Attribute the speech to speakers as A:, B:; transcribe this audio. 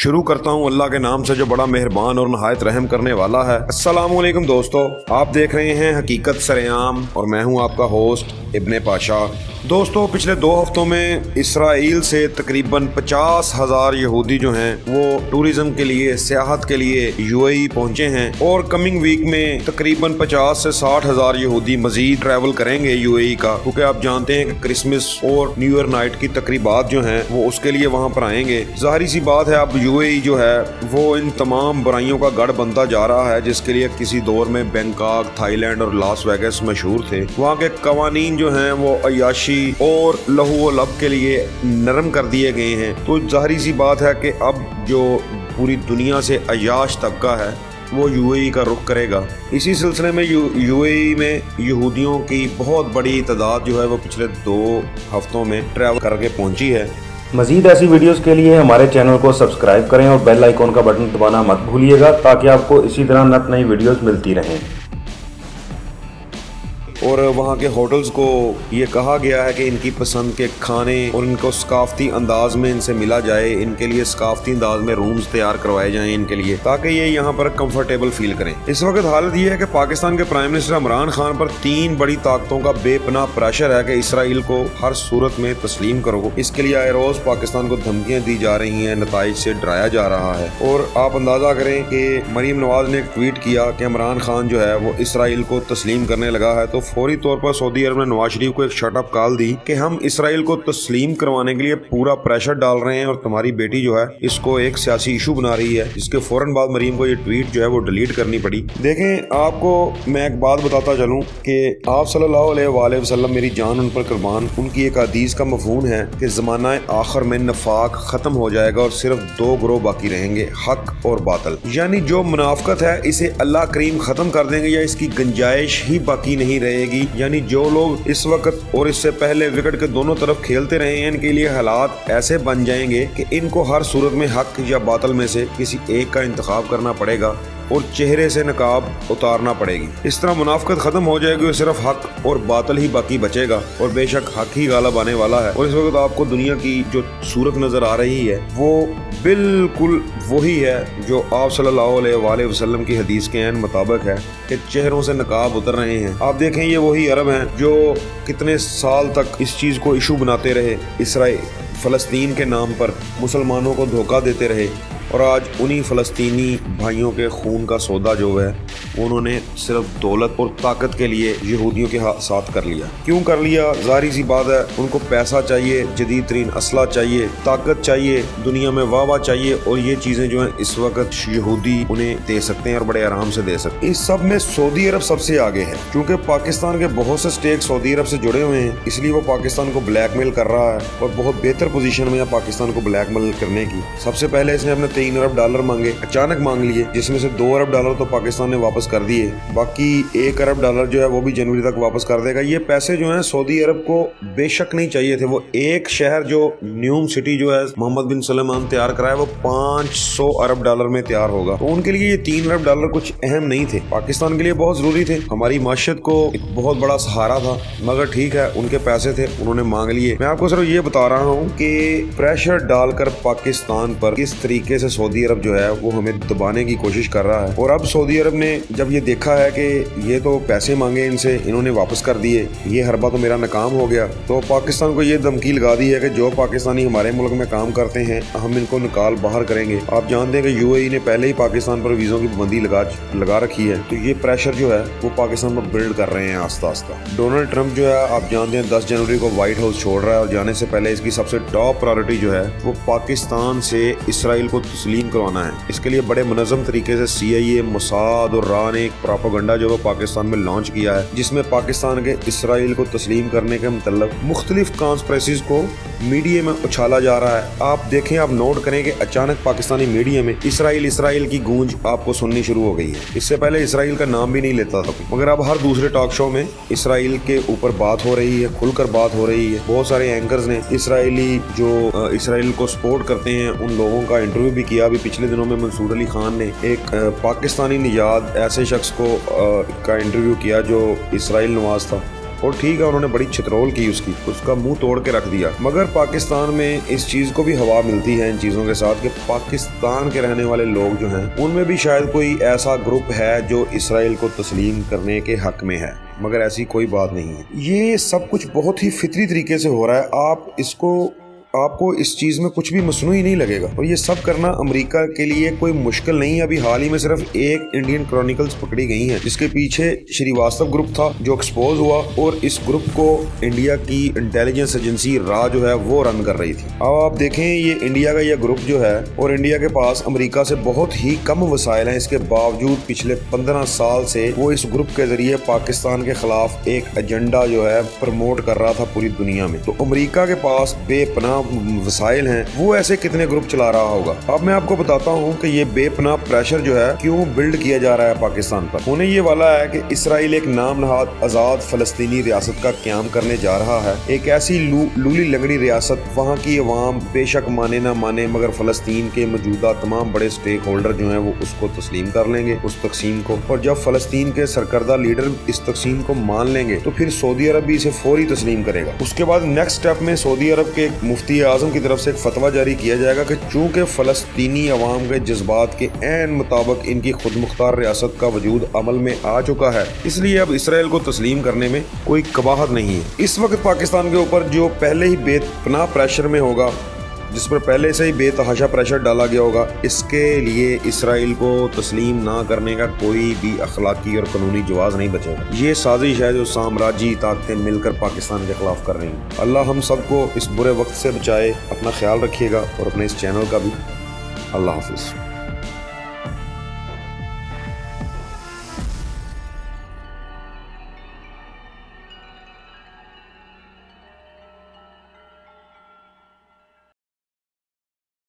A: शुरू करता हूँ अल्लाह के नाम से, जो बड़ा मेहरबान और नहायत रहम करने वाला है। वालेकुम दोस्तों, आप देख रहे हैं हकीकत सरेआम, और मैं हूँ आपका होस्ट, इब्ने पाशा। दोस्तों, पिछले दो हफ्तों में इसराइल से तकरीबन पचास हज़ार यहूदी जो हैं, वो टूरिज़्म के लिए, सियाहत के लिए यूएई पहुँचे हैं, और कमिंग वीक में तकरीबन पचास से साठ हज़ार यहूदी मजीद ट्रैवल करेंगे यूएई का। क्योंकि आप जानते हैं कि क्रिसमस और न्यू ईयर नाइट की तकरीबात जो हैं, वो उसके लिए वहाँ पर आएँगे। ज़ाहिर सी बात है अब यूएई जो है, वो इन तमाम बुराइयों का गढ़ बनता जा रहा है, जिसके लिए किसी दौर में बैंकॉक, थाईलैंड और लास वेगस मशहूर थे। वहाँ के कवानीन जो हैं, वो अयाशी और लहू लब के लिए नरम कर दिए गए हैं। तो जाहरी सी बात है कि अब जो पूरी दुनिया से अयाश तबका है, वो यूएई का रुख करेगा। इसी सिलसिले में यू, यूएई में यहूदियों की बहुत बड़ी तादाद जो है, वो पिछले दो हफ्तों में ट्रैवल करके पहुँची है।
B: मजीद ऐसी वीडियोस के लिए हमारे चैनल को सब्सक्राइब करें और बेल आइकॉन का बटन दबाना मत भूलिएगा ताकि आपको इसी तरह नत नई वीडियोस मिलती रहें।
A: और वहाँ के होटल्स को ये कहा गया है कि इनकी पसंद के खाने और इनको सकाफती अंदाज में इनसे मिला जाए, इनके लिए सकाफती अंदाज में रूम्स तैयार करवाए जाएँ इनके लिए, ताकि ये यहाँ पर कंफर्टेबल फील करें। इस वक्त हालत ये है कि पाकिस्तान के प्राइम मिनिस्टर इमरान खान पर तीन बड़ी ताकतों का बेपना प्रेशर है कि इसराइल को हर सूरत में तस्लीम करो। इसके लिए आए रोज पाकिस्तान को धमकियाँ दी जा रही हैं नतज से डराया जा रहा है। और आप अंदाज़ा करें कि मरीम नवाज़ ने एक ट्वीट किया कि इमरान खान जो है वो इसराइल को तस्लीम करने लगा है तो फौरी तौर पर सऊदी अरब ने नवाज़ शरीफ को एक शटअप कॉल दी कि हम इसराइल को तस्लीम करवाने के लिए पूरा प्रेशर डाल रहे हैं और तुम्हारी बेटी जो है, इसको एक सियासी इशू बना रही है। जिसके फ़ौरन बाद मरीम को ये ट्वीट जो है वो डिलीट करनी पड़ी। देखें, आपको मैं एक बात बताता चलूँ कि आप वसल्लम, मेरी जान उन पर कुर्बान, उनकी एक हदीस का मफहूम है कि जमाना आखिर में नफाक खत्म हो जाएगा और सिर्फ़ दो ग्रोह बाकी रहेंगे, हक और बातल। यानी जो मुनाफ्त है, इसे अल्लाह करीम खत्म कर देंगे या इसकी गंजाइश ही बाकी नहीं रहेगी यानी जो लोग इस वक्त और इससे पहले विकेट के दोनों तरफ़ खेलते रहे हैं, इनके लिए हालात ऐसे बन जाएँगे कि इनको हर सूरत में हक या बातल में से किसी एक का इंतखब करना पड़ेगा। और चेहरे से नकाब उतारना पड़ेगी। इस तरह मुनाफ्त खत्म हो जाएगी और सिर्फ़ हक और बातल ही बाकी बचेगा और बेशक हक ही गालब आने वाला है। और इस वक्त आपको दुनिया की जो सूरत नज़र आ रही है, वो बिल्कुल वही है जो आप सल्लल्लाहु अलैहि वसल्लम की हदीस के एन मुताबिक है कि चेहरों से नकाब उतर रहे हैं। आप देखें, ये वही अरब हैं जो कितने साल तक इस चीज़ को इशू बनाते रहे इसराइल फ़लस्तीन के नाम पर मुसलमानों को धोखा देते रहे और आज उन्हीं फ़लस्तीनी भाइयों के खून का सौदा जो है, उन्होंने सिर्फ़ दौलत और ताकत के लिए यहूदियों के साथ कर लिया। क्यों कर लिया? जारी सी बात है, उनको पैसा चाहिए जदीद तरीन असला चाहिए, ताकत चाहिए, दुनिया में वाह वाह चाहिए, और ये चीज़ें जो हैं, इस वक्त यहूदी उन्हें दे सकते हैं और बड़े आराम से दे सकते हैं। इस सब में सऊदी अरब सबसे आगे है, क्योंकि पाकिस्तान के बहुत से स्टेट सऊदी अरब से जुड़े हुए हैं, इसलिए वो पाकिस्तान को ब्लैकमेल कर रहा है, और बहुत बेहतर पोजीशन में है पाकिस्तान को ब्लैकमेल करने की। सबसे पहले इसने अपने तीन अरब डॉलर मांगे, अचानक मांग लिए, जिसमें से दो अरब डॉलर तो पाकिस्तान ने वापस कर दिए। बाकी एक अरब डॉलर जो है वो भी जनवरी तक वापस कर देगा। ये पैसे जो है, सऊदी अरब को बेशक नहीं चाहिए थे। वो एक शहर जो न्यूम सिटी जो है, मोहम्मद बिन सलमान तैयार कराया वो पाँच अरब डॉलर में तैयार होगा। तो उनके लिए ये तीन अरब डॉलर कुछ अहम नहीं थे। पाकिस्तान के लिए बहुत ज़रूरी थे। हमारी माशत को एक बहुत बड़ा सहारा था, मगर ठीक है, उनके पैसे थे, उन्होंने मांग लिए। मैं आपको सिर्फ़ ये बता रहा हूँ कि प्रेशर डालकर पाकिस्तान पर किस तरीके से सऊदी अरब जो है, वो हमें दबाने की कोशिश कर रहा है। और अब सऊदी अरब ने जब ये देखा है कि ये तो पैसे मांगे इनसे, इन्होंने वापस कर दिए, ये हरबा तो मेरा नाकाम हो गया। तो पाकिस्तान को ये धमकी लगा दी है कि जो पाकिस्तानी हमारे मुल्क में काम करते हैं, हम इनको निकाल बाहर करेंगे। आप जानते हैं कि यूएई ने पहले ही पाकिस्तान पर वीजों की पाबंदी लगा लगा रखी है। तो ये प्रेशर जो है, वो पाकिस्तान पर बिल्ड कर रहे हैं आस्ता आस्ता डोनाल्ड ट्रंप जो है, आप जानते हैं, दस जनवरी को व्हाइट हाउस छोड़ रहा है और जाने से पहले इसकी सबसे टॉप प्रायोरिटी जो है, वो पाकिस्तान से इसराइल को तस्लीम करवाना है। इसके लिए बड़े मनजम तरीके से सी आई ए मसाद और रा ने एक प्रोपोगंडा जो है पाकिस्तान में लॉन्च किया है, जिसमें पाकिस्तान के इसराइल को तस्लीम करने के मतलब मुख्तलिफ़ कॉन्स्प्रेसिस को मीडिया में उछाला जा रहा है। आप देखें, आप नोट करें कि अचानक पाकिस्तानी मीडिया में इसराइल इसराइल की गूंज आपको सुननी शुरू हो गई है। इससे पहले इसराइल का नाम भी नहीं लेता था मगर अब हर दूसरे टॉक शो में इसराइल के ऊपर बात हो रही है, खुलकर बात हो रही है। बहुत सारे एंकर्स ने इसराइली जो इसराइल को सपोर्ट करते हैं, उन लोगों का इंटरव्यू भी किया अभी पिछले दिनों में मंसूर अली खान ने। एक पाकिस्तानी निजात ऐसे शख्स को का इंटरव्यू किया जो इसराइल नवाज़ था। और ठीक है, उन्होंने बड़ी छितरोल की उसकी। उसका मुँह तोड़ के रख दिया। मगर पाकिस्तान में इस चीज़ को भी हवा मिलती है इन चीज़ों के साथ कि पाकिस्तान के रहने वाले लोग जो हैं, उनमें भी शायद कोई ऐसा ग्रुप है जो इसराइल को तस्लीम करने के हक में है। मगर ऐसी कोई बात नहीं है। ये सब कुछ बहुत ही फितरी तरीके से हो रहा है। आप इसको आपको इस चीज़ में कुछ भी मसनू नहीं लगेगा। और ये सब करना अमेरिका के लिए कोई मुश्किल नहीं है। अभी हाल ही में सिर्फ़ एक इंडियन क्रॉनिकल्स पकड़ी गई है, जिसके पीछे श्रीवास्तव ग्रुप था, जो एक्सपोज हुआ और इस ग्रुप को इंडिया की इंटेलिजेंस एजेंसी रा जो है, वो रन कर रही थी। अब आप देखें, ये इंडिया का यह ग्रुप जो है और इंडिया के पास अमरीका से बहुत ही कम वसाइल हैं। इसके बावजूद पिछले पंद्रह साल से वो इस ग्रुप के ज़रिए पाकिस्तान के खिलाफ एक एजेंडा जो है प्रमोट कर रहा था पूरी दुनिया में। तो अमरीका के पास बेपना वसाइल हैं वो ऐसे कितने ग्रुप चला रहा होगा? अब मैं आपको बताता हूँ कि ये बेपना प्रेशर जो है क्यों बिल्ड किया जा रहा है पाकिस्तान पर? होने ये वाला है कि इसराइल एक नाम नहाद आज़ाद फलस्तीनी रियासत का क्याम करने जा रहा है। एक ऐसी लू, लूली लगड़ी रियासत वहाँ की अवाम बेशक माने ना माने मगर फलस्तीन के मौजूदा तमाम बड़े स्टेक होल्डर जो है वो उसको तस्लीम कर लेंगे उस तकसीम को। और जब फलस्तीन के सरकर्दा लीडर इस तकसीम को मान लेंगे तो फिर सऊदी अरब भी इसे फौरी तस्लीम करेगा। उसके बाद नेक्स्ट स्टेप में सऊदी अरब के मुफ्ती आज़म की तरफ़ से एक फतवा जारी किया जाएगा कि चूँकि फ़लस्तनी अवाम के जज्बात के एन मुताबिक इनकी खुद मुख्तार रियासत का वजूद अमल में आ चुका है, इसलिए अब इसराइल को तस्लीम करने में कोई कबाहत नहीं है। इस वक्त पाकिस्तान के ऊपर जो पहले ही बेतपना प्रेशर में होगा जिस पर पहले से ही बेतहाशा प्रेशर डाला गया होगा, इसके लिए इसराइल को तस्लीम ना करने का कोई भी अखलाकी और कानूनी जवाब नहीं बचेगा। ये साजिश है जो साम्राज्य ताकतें मिलकर पाकिस्तान के खिलाफ कर रही हैं। अल्लाह हम सबको इस बुरे वक्त से बचाए, अपना ख्याल रखिएगा और अपने इस चैनल का भी। अल्लाह हाफिज़।